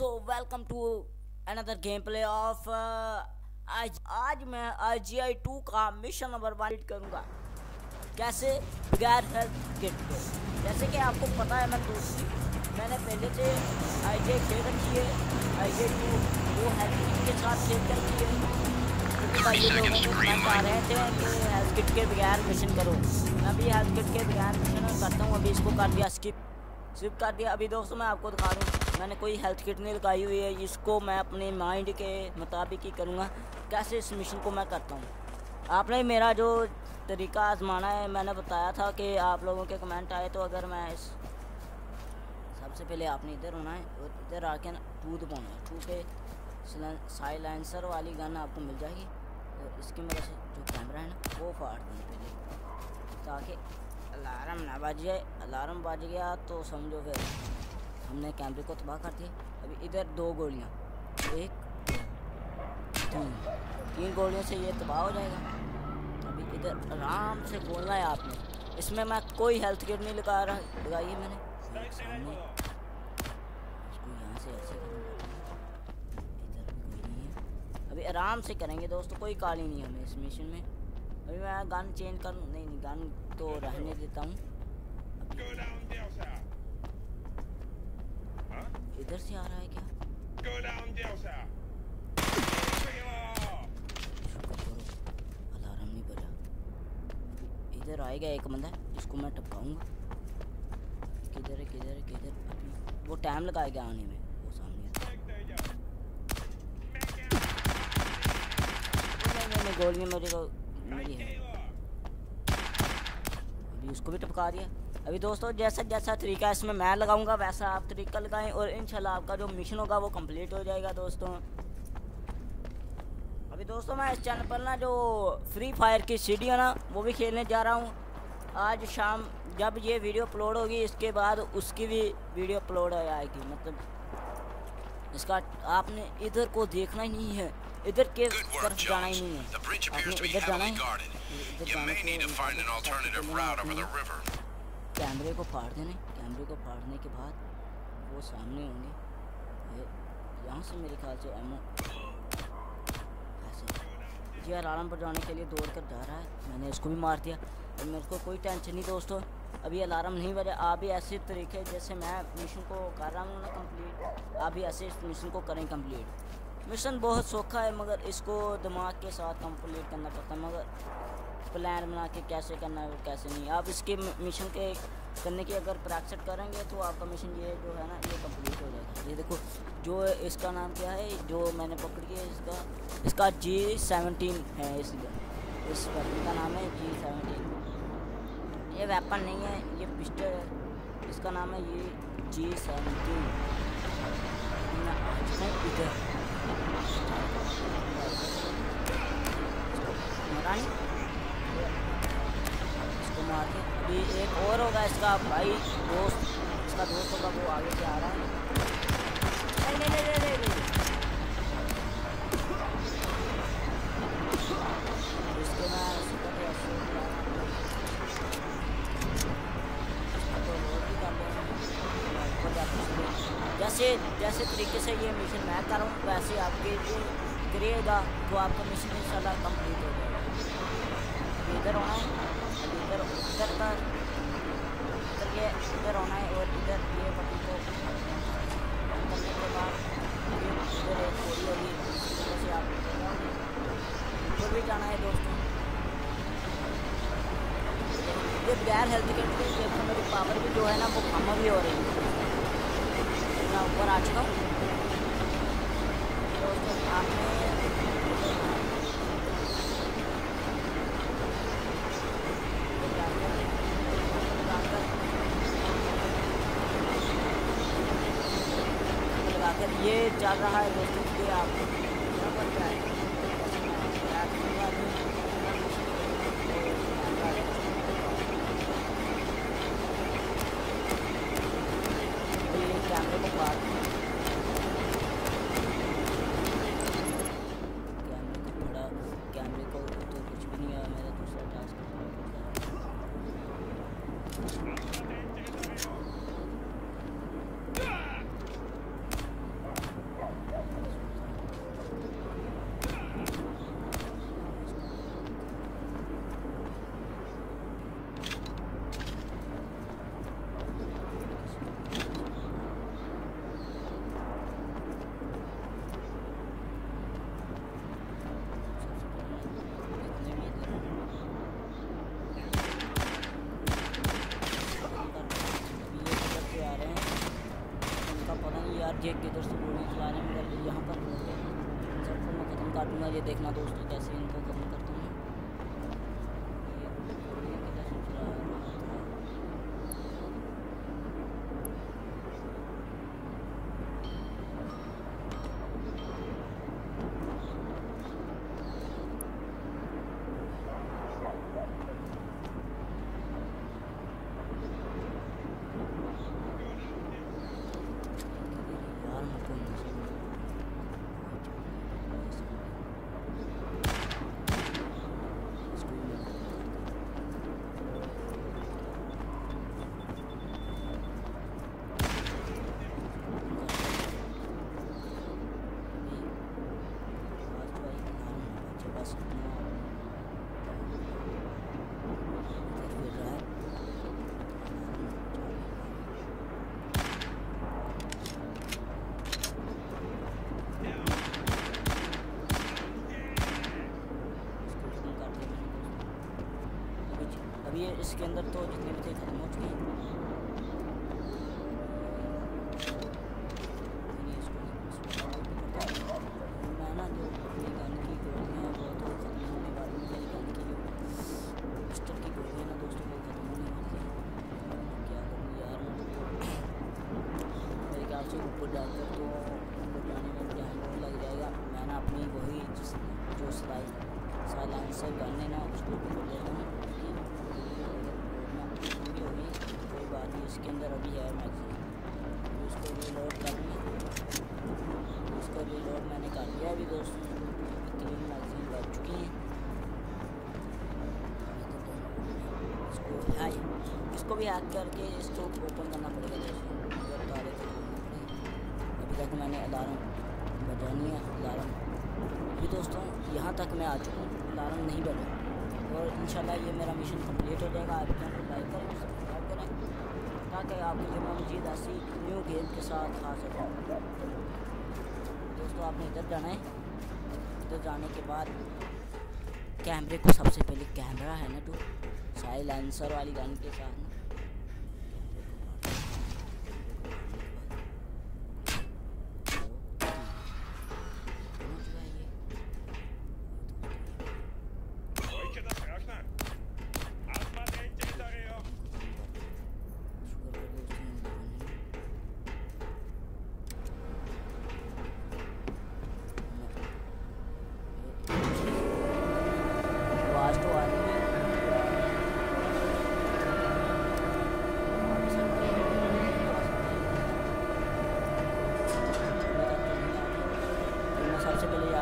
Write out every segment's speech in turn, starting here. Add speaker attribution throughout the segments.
Speaker 1: तो welcome to another game play of आज आज मैं आई जी आई टू का मिशन नंबर वन करूँगा। कैसे? बगैर हेल्थ किट के जैसे कि आपको पता है, मैं दूसरी मैंने पहले से आई जी आई खेल रखी है। आई जी आई टू वो हेल्थ किट के साथ खेल की है। भाई ये लोग आ रहे थे कि हेल्थ किट के बगैर मिशन करो। मैं भी हेल्थ किट के बगैर मिशन करता हूँ, अभी इसको कर दिया स्किप स्किप कर दिया। अभी दोस्तों, मैं आपको दिखा दूँ। मैंने कोई हेल्थ किट नहीं लगाई हुई है इसको मैं अपने माइंड के मुताबिक ही करूँगा। कैसे इस मिशन को मैं करता हूँ? आपने मेरा जो तरीका आजमाना है, मैंने बताया था कि आप लोगों के कमेंट आए तो अगर मैं इस सबसे पहले आपने इधर होना है, और इधर आके ना टू दबाना है। टू पे साइलेंसर वाली गन आपको मिल जाएगी, और इसकी मदद से जो कैमरा है ना, वो फाड़ दें पहले, ताकि अलार्म ना बज जाए। अलार्म बज गया तो समझो फिर। हमने कैमरे को तबाह कर दिया। अभी इधर दो गोलियाँ, एक तीन तीन गोलियों से ये तबाह हो जाएगा। अभी इधर आराम से बोलना है आपने। इसमें मैं कोई हेल्थ किट नहीं लगा रहा, लगाई है मैंने। इसको यहाँ से ऐसे करूँगा। अभी आराम से करेंगे दोस्तों, कोई काली नहीं हमें इस मिशन में। अभी मैं गन चेंज कर नहीं नहीं गन तो रहने देता हूँ। इधर से आ रहा है क्या? अलार्म नहीं बजा। इधर आएगा एक बंदा इसको मैं टपकाऊँगा। किधर है किधर है किधर? अभी वो टाइम लगाएगा आने में वो सामने नहीं नहीं गोलियाँ मेरे को मेरी है। अभी उसको भी टपका दिया अभी दोस्तों, जैसा जैसा तरीका इसमें मैं लगाऊँगा, वैसा आप तरीका लगाएँ और इंशाल्लाह आपका जो मिशन होगा वो कंप्लीट हो जाएगा दोस्तों। अभी दोस्तों, मैं इस चैनल पर ना जो फ्री फायर की है ना, वो भी खेलने जा रहा हूँ। आज शाम जब ये वीडियो अपलोड होगी, इसके बाद उसकी भी वीडियो अपलोड हो जाएगी मतलब इसका आपने इधर को देखना ही नहीं है। इधर के तरफ़ जाना ही नहीं है। आपने इधर जाना है। इधर जाने कैमरे को फाड़ देने। कैमरे को फाड़ने के बाद वो सामने होंगे। यहाँ से मेरे ख्याल से एमओ ऐसे। ये अलार्म पर जाने के लिए दौड़ कर जा रहा है। मैंने इसको भी मार दिया। और मेरे को कोई टेंशन नहीं दोस्तों। अभी अलार्म नहीं बजा, आप भी ऐसे तरीके जैसे मैं मिशन को कर रहा हूँ ना कंप्लीट आप भी ऐसे मिशन को करें कंप्लीट मिशन बहुत सौखा है, मगर इसको दिमाग के साथ कंप्लीट करना पड़ता है, मगर प्लान बना के कैसे करना है कैसे नहीं। आप इसके मिशन के करने की अगर प्रैक्टिस करेंगे तो आपका मिशन ये जो है ना, ये कंप्लीट हो जाएगा। ये देखो, जो इसका नाम क्या है, जो मैंने पकड़ी है इसका इसका जी सेवनटीन है इसका इस का नाम है जी ये वेपन नहीं है, ये पिस्टल है। इसका नाम है ये जी सेवनटीन इधर। मरानी मार के। अभी एक और होगा इसका भाई दोस्त। इसका दोस्त होगा, वो आगे से आ रहा है। नहीं नहीं नहीं नहीं इसके मैं जैसे जैसे तरीके से ये मिशन मैं कर रहा हूँ, वैसे आपके जो करिएगा तो आपका मिशन इंशाल्लाह कंप्लीट हो जाएगा। इधर होना है, इधर इधर का, इधर ये, इधर होना है और इधर ये पट्टी को करने के बाद इधर एक थोड़ी होगी जैसे आप ऊपर भी जाना है दोस्तों। ये बगैर हेल्थ के देखो मेरी पावर भी जो है ना, वो कम भी हो रही है। मैं ऊपर आ चुका हूँ। ये चल रहा है दोस्तों ये आप यहाँ पर क्या है कैमरे को काट कैमरे को तो कुछ भी नहीं आया मेरा दूसरा टास्क दोस्तों गोली चला रहे हैं यहाँ पर सबको मैं ख़त्म काटूँगा ये देखना दोस्तों कैसे इनको ख़त्म करता अभी इसके अंदर तो जितने भी थे खत्म हो चुके हैं मैं ना जो अपनी गन की गोलियाँ वो तो ना करूँ मेरे ख्याल से ऊपर जाकर तो ऊपर जाने में टाइम बहुत लग जाएगा मैं ना अपनी वही जिस जो सिलाई साइलेंसर गन है ना उसको ऊपर ले लूँ कोई बात नहीं इसके अंदर अभी है मैगजीन उसको रीलोड कर ली उसको रीलोड मैंने कर दिया अभी दोस्तों। तीन मैगजीन लग चुकी हैं। इसको हैक इसको भी हैक करके इसको ओपन करना पड़ेगा दोस्तों। तारे अभी तक मैंने अलार्म बजानी है अलार्म अभी दोस्तों, यहाँ तक मैं आ चुका हूँ। अलार्म नहीं बजा। और इंशाल्लाह ये मेरा मिशन कंप्लीट हो जाएगा चैनल को लाइक करें सब्सक्राइब करें ताकि आपके जमा मजीद ऐसी न्यू गेम के साथ आ सकूँ दोस्तों, आपने इधर जाना है। इधर जाने के बाद कैमरे को सबसे पहले कैमरा है ना टू साइलेंसर वाली गन के साथ।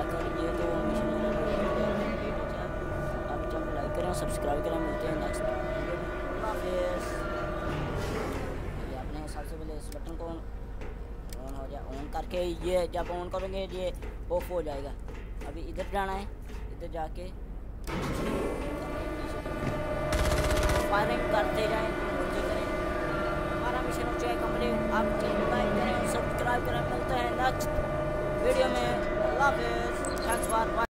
Speaker 1: जाकर ये तो मिशन आप चैनल लाइक करें सब्सक्राइब करें मिलते हैं नेक्स्ट आपने सबसे पहले इस बटन को ऑन हो जाए ऑन करके ये जब ऑन करोगे ये ऑफ़ हो जाएगा अभी इधर जाना है इधर जाके फायरिंग करते जाएँ हमारा मिशन हो जाए कंप्लीट आप लाइक करें सब्सक्राइब करें मिलते हैं नेक्स्ट वीडियो में अल्लाह हाफिज़ थैंक्स फॉर